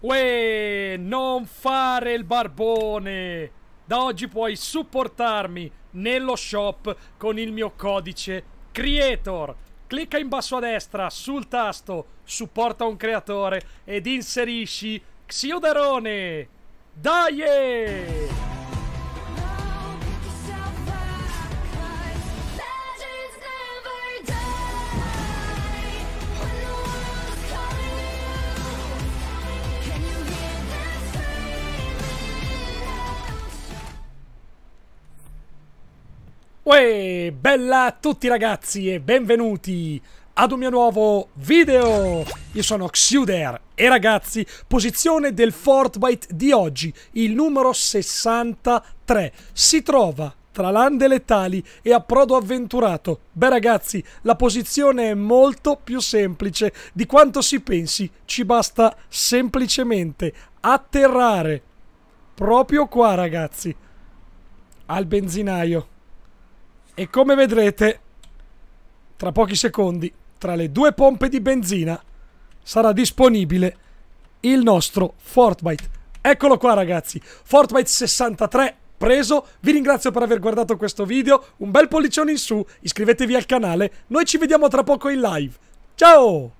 Uè, non fare il barbone! Da oggi puoi supportarmi nello shop con il mio codice CREATOR. Clicca in basso a destra sul tasto Supporta un creatore ed inserisci Xiodarone! Dai! Uè, bella a tutti ragazzi e benvenuti ad un mio nuovo video! Io sono Xuder e ragazzi, posizione del Fortbyte di oggi, il numero 63. Si trova tra lande letali e approdo avventurato. Beh ragazzi, la posizione è molto più semplice di quanto si pensi. Ci basta semplicemente atterrare proprio qua ragazzi, al benzinaio. E come vedrete, tra pochi secondi, tra le due pompe di benzina, sarà disponibile il nostro Fortbyte. Eccolo qua ragazzi, Fortbyte 63 preso. Vi ringrazio per aver guardato questo video, un bel pollicione in su, iscrivetevi al canale, noi ci vediamo tra poco in live. Ciao!